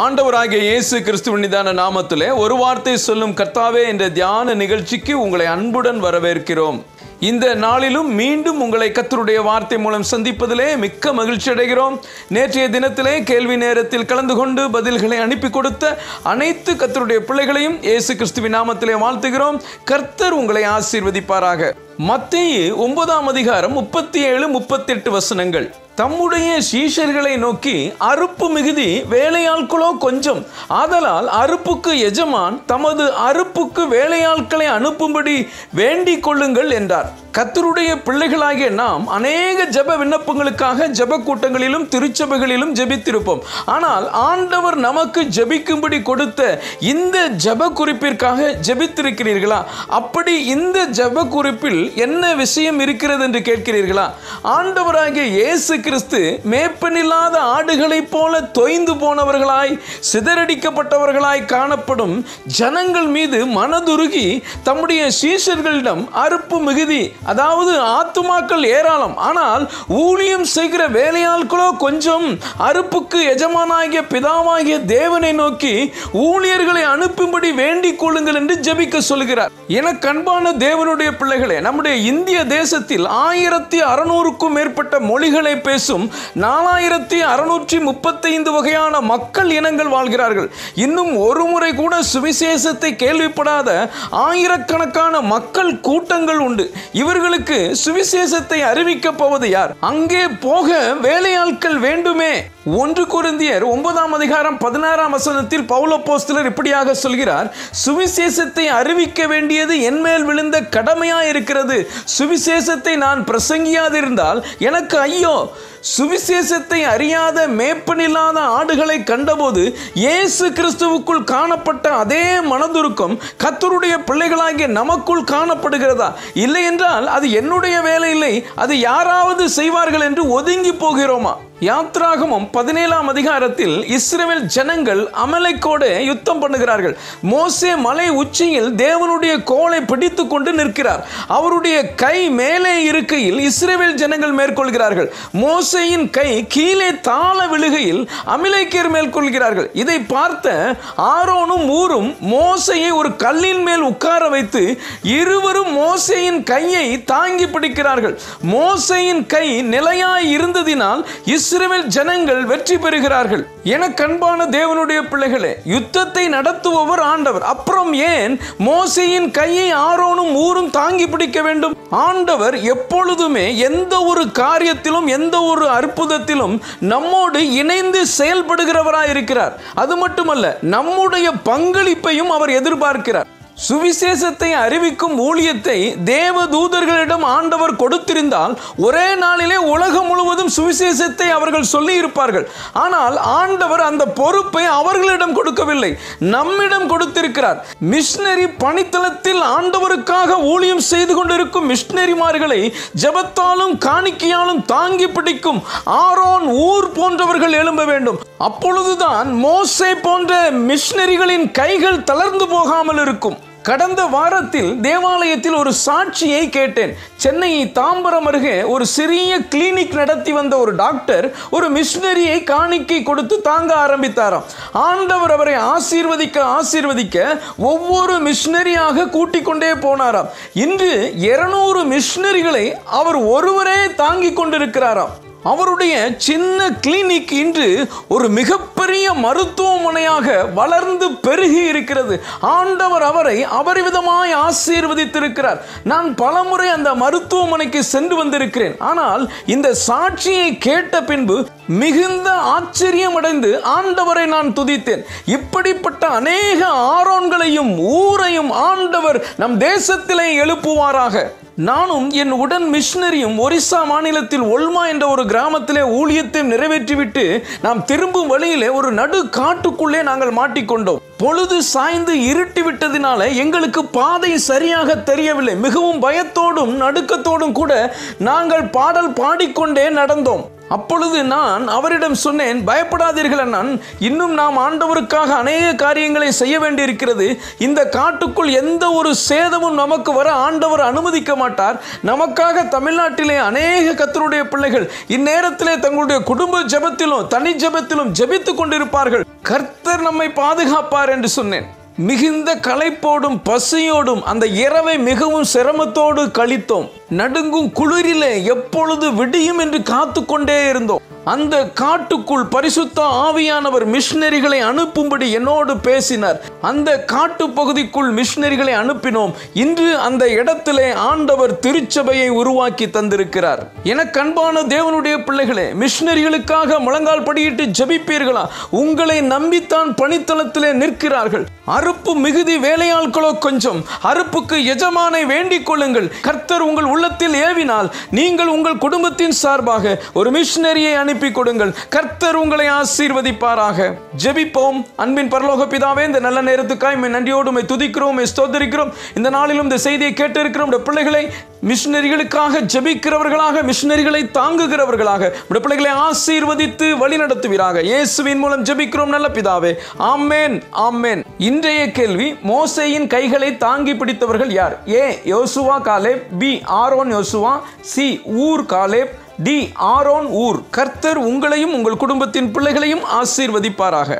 ஆண்டவராகிய இயேசு கிறிஸ்துவனிதான நாமத்திலே ஒரு வார்த்தை சொல்லும் கர்த்தாவே என்ற தியான நிகழ்ச்சிக்கு உங்களை அன்புடன் வரவேற்கிறோம். இந்த நாளிலும் மீண்டும் உங்களை கத்தருடைய வார்த்தை மூலம் சந்திப்பதிலே மிக்க மகிழ்ச்சி அடைகிறோம். நேற்றைய தினத்திலே கேள்வி நேரத்தில் கலந்து கொண்டு பதில்களை அனுப்பி கொடுத்த அனைத்து கத்தருடைய பிள்ளைகளையும் இயேசு கிறிஸ்துவின் நாமத்திலே வாழ்த்துகிறோம். கர்த்தர் உங்களை ஆசீர்வதிப்பாராக. மத்திய ஒன்பதாம் அதிகாரம் முப்பத்தி ஏழு முப்பத்தி எட்டு வசனங்கள். தம்முடைய சீஷர்களை நோக்கி அறுப்பு மிகுதி வேலையாட்களோ கொஞ்சம். ஆதலால் அறுப்புக்கு எஜமான் தமது அறுப்புக்கு வேலையாட்களை அனுப்பும்படி வேண்டிக் கொள்ளுங்கள் என்றார். கத்தருடைய பிள்ளைகளாகிய நாம் அநேக ஜெப விண்ணப்பங்களுக்காக ஜெப கூட்டங்களிலும் திருச்சபைகளிலும் ஜெபித்திருப்போம். ஆனால் ஆண்டவர் நமக்கு ஜெபிக்கும்படி கொடுத்த இந்த ஜெப குறிப்பிற்காக ஜெபித்திருக்கிறீர்களா? அப்படி இந்த ஜெப குறிப்பில் என்ன விஷயம் இருக்கிறது என்று கேட்கிறீர்களா? ஆண்டவராகிய இயேசு கிறிஸ்து மேப்பனில்லாத ஆடுகளைப் போல தொய்ந்து போனவர்களாய் சிதறடிக்கப்பட்டவர்களாய் காணப்படும் ஜனங்கள் மீது மனதுருகி தம்முடைய சீஷர்களிடம் அறுப்பு மிகுதி அதாவது ஆத்துமாக்கள் ஏராளம். ஆனால் ஊழியம் செய்கிற வேலையாட்களோ கொஞ்சம் அறுப்புக்கு எஜமானாகிய பிதாவாகிய தேவனை நோக்கி ஊழியர்களை அனுப்பும்படி வேண்டிக் கொள்ளுங்கள் என்று ஜெபிக்க சொல்கிறார். என கண்பான தேவனுடைய பிள்ளைகளே நம்முடைய இந்திய தேசத்தில் ஆயிரத்தி அறுநூறுக்கும் மேற்பட்ட மொழிகளை பேசும் நாலாயிரத்தி அறுநூற்றி முப்பத்தைந்து வகையான மக்கள் இனங்கள் வாழ்கிறார்கள். இன்னும் ஒரு முறை கூட சுவிசேஷத்தை கேள்விப்படாத ஆயிரக்கணக்கான மக்கள் கூட்டங்கள் உண்டு. இவர்களுக்கு சுவிசேஷத்தை அறிவிக்கப் போவது யார்? அங்கே போக வேலையாட்கள் வேண்டுமே. ஒன்று குருந்தியர் ஒன்பதாம் அதிகாரம் பதினாறாம் வசனத்தில் பவுலப்போஸ்தலர் இப்படியாக சொல்கிறார் சுவிசேஷத்தை அறிவிக்க வேண்டியது என் மேல் விழுந்த கடமையா இருக்கிறது சுவிசேஷத்தை நான் பிரசங்கியாதிருந்தால் எனக்கு ஐயோ சுவிசேஷத்தை அறியாத மேப்பனில்லாத ஆடுகளை கண்டபோது இயேசு கிறிஸ்துவுக்குள் காணப்பட்ட அதே மனதுருக்கம் கத்தருடைய பிள்ளைகளாகிய நமக்குள் காணப்படுகிறதா? இல்லை என்றால் அது என்னுடைய வேலை இல்லை அது யாராவது செய்வார்கள் என்று ஒதுங்கி போகிறோமா? யாத்ராகமம் பதினேழாம் அதிகாரத்தில் இஸ்ரேல் ஜனங்கள் அமலைக்கோடு யுத்தம் பண்ணுகிறார்கள். மோசே மலை உச்சியில் தேவனுடைய கோலை பிடித்து கொண்டு நிற்கிறார். அவருடைய கை மேலே இருக்கையில் இஸ்ரேல் ஜனங்கள் மேற்கொள்கிறார்கள். மோசையின் கை கீழே தாழ விழுகையில் அமிலைக்கியர் மேல் கொள்கிறார்கள். இதை பார்த்த ஆரோனும் ஊரும் மோசையை ஒரு கல்லின் மேல் உட்கார வைத்து இருவரும் மோசையின் கையை தாங்கி பிடிக்கிறார்கள். மோசையின் கை நிலையாய் இருந்ததினால் இஸ்ரேல் ஜனங்கள் வெற்றி பெறுகிறார்கள். என கண்பான தேவனுடைய பிள்ளைகளே யுத்தத்தை நடத்துபவர் ஆண்டவர். அப்புறம் ஏன் மோசையின் கையை ஆரோனும் ஊரும் தாங்கி பிடிக்க வேண்டும்? ஆண்டவர் எப்பொழுதுமே எந்த ஒரு காரியத்திலும் எந்த ஒரு அற்புதத்திலும் நம்மோடு இணைந்து செயல்படுகிறவராக இருக்கிறார் அது மட்டுமல்ல நம்முடைய பங்களிப்பையும் அவர் எதிர்பார்க்கிறார். சுவிசேஷத்தை அறிவிக்கும் ஊழியத்தை தேவ தூதர்களிடம் ஆண்டவர் கொடுத்திருந்தால் ஒரே நாளிலே உலகம் முழுவதும் சுவிசேஷத்தை அவர்கள் சொல்லி இருப்பார்கள் ஆனால் ஆண்டவர் அந்த பொறுப்பை அவர்களிடம் கொடுக்கவில்லை நம்மிடம் கொடுத்திருக்கிறார். மிஷினரி பணித்தளத்தில் ஆண்டவருக்காக ஊழியம் செய்து கொண்டிருக்கும் மிஷினரிமார்களை ஜபத்தாலும் காணிக்கையாலும் தாங்கி பிடிக்கும் ஆரோன் ஊர் போன்றவர்கள் எழும்ப வேண்டும். அப்பொழுதுதான் மோசே போன்ற மிஷினரிகளின் கைகள் தளர்ந்து போகாமல் இருக்கும். கடந்த வாரத்தில் தேவாலயத்தில் ஒரு சாட்சியை கேட்டேன். சென்னை தாம்பரம் அருகே ஒரு சிறிய கிளினிக் நடத்தி வந்த ஒரு டாக்டர் ஒரு மிஷினரியை காணிக்கை கொடுத்து தாங்க ஆரம்பித்தாராம். ஆண்டவர் அவரை ஆசீர்வதிக்க ஆசீர்வதிக்க ஒவ்வொரு மிஷினரியாக கூட்டிக் கொண்டே போனாராம். இன்று இருநூறு மிஷினரிகளை அவர் ஒருவரே தாங்கிக் கொண்டிருக்கிறாராம். அவருடைய சின்ன கிளினிக் இன்று ஒரு மிகப்பெரிய மருத்துவமனையாக வளர்ந்து பெருகி இருக்கிறது. ஆண்டவர் அவரை அபரிவிதமாய் ஆசீர்வதித்திருக்கிறார். நான் பலமுறை அந்த மருத்துவமனைக்கு சென்று வந்திருக்கிறேன். ஆனால் இந்த சாட்சியை கேட்ட பின்பு மிகுந்த ஆச்சரியமடைந்து ஆண்டவரை நான் துதித்தேன். இப்படிப்பட்ட அநேக ஆரோன்களையும் ஊரையும் ஆண்டவர் நம் தேசத்திலே எழுப்புவாராக. நானும் என் உடன் மிஷினரியும் ஒரிசா மாநிலத்தில் ஒல்மா என்ற ஒரு கிராமத்திலே ஊழியத்தை நிறைவேற்றிவிட்டு நாம் திரும்பும் வழியிலே ஒரு நடு காட்டுக்குள்ளே நாங்கள் மாட்டிக்கொண்டோம். பொழுது சாய்ந்து இருட்டி விட்டதினால எங்களுக்கு பாதை சரியாக தெரியவில்லை. மிகவும் பயத்தோடும் நடுக்கத்தோடும் கூட நாங்கள் பாடல் பாடிக்கொண்டே நடந்தோம். அப்பொழுது நான் அவரிடம் சொன்னேன் பயப்படாதீர்கள் அண்ணன் இன்னும் நாம் ஆண்டவருக்காக அநேக காரியங்களை செய்ய வேண்டியிருக்கிறது. இந்த காட்டுக்குள் எந்த ஒரு சேதமும் நமக்கு வர ஆண்டவர் அனுமதிக்க மாட்டார். நமக்காக தமிழ்நாட்டிலே அநேக கத்தருடைய பிள்ளைகள் இந்நேரத்திலே தங்களுடைய குடும்ப ஜெபத்திலும் தனி ஜெபத்திலும் ஜெபித்துக் கொண்டிருப்பார்கள். கர்த்தர் நம்மை பாதுகாப்பார் என்று சொன்னேன். மிகுந்த களைப்போடும் பசியோடும் அந்த இரவை மிகவும் சிரமத்தோடு கழித்தோம். நடுங்கும் குளிரிலே எப்பொழுது விடியும் என்று காத்து கொண்டே இருந்தோம். அந்த காட்டுக்குள் பரிசுத்த ஆவியானவர் மிஷினரிகளை அனுப்பும்படி என்னோடு பேசினார். அந்த காட்டு பகுதிக்குள் மிஷினரிகளை அனுப்பினோம். இன்று அந்த இடத்திலே ஆண்டவர் திருச்சபையை உருவாக்கி தந்திருக்கிறார். எனக்கு அன்பான தேவனுடைய பிள்ளைகளே மிஷினரிகளுக்காக முழங்கால் படியிட்டு ஜபிப்பீர்களா? உங்களை நம்பித்தான் பணித்தளத்திலே நிற்கிறார்கள். அறுப்பு மிகுதி வேலையாட்களோ கொஞ்சம். அறுப்புக்கு எஜமானை வேண்டிக் கொள்ளுங்கள். கர்த்தர் உங்கள் உள்ளத்தில் ஏவினால் நீங்கள் உங்கள் குடும்பத்தின் சார்பாக ஒரு மிஷினரியை அனுப்பி கொடுங்கள். கர்த்தர் உங்களை ஆசீர்வதிப்பாராக. ஜெபிப்போம். அன்பின் பரலோக பிதாவே இந்த நல்ல நேரத்துக்காய் நன்றியோடு துதிக்கிறோம் ஸ்தோத்தரிக்கிறோம். இந்த நாளிலும் இந்த செய்தியை கேட்டு இருக்கிறோம் பிள்ளைகளை மிஷினரிகளுக்காக ஜெபிக்கிறவர்களாக மிஷினரிகளை தாங்குகிறவர்களாக. பிள்ளைகளை ஆசீர்வதித்து வழிநடத்துவீராக இயேசுவின் மூலம் ஜெபிக்கிறோம் நல்ல பிதாவே. ஆமேன் ஆமேன். இன்றைய கேள்வி மோசையின் கைகளை தாங்கி பிடித்தவர்கள் யார்? A Joshua Caleb B Aaron Joshua C Hur Caleb D Aaron Hur. கர்த்தர் உங்களையும் உங்கள் குடும்பத்தின் பிள்ளைகளையும் ஆசீர்வதிப்பாராக.